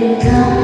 come?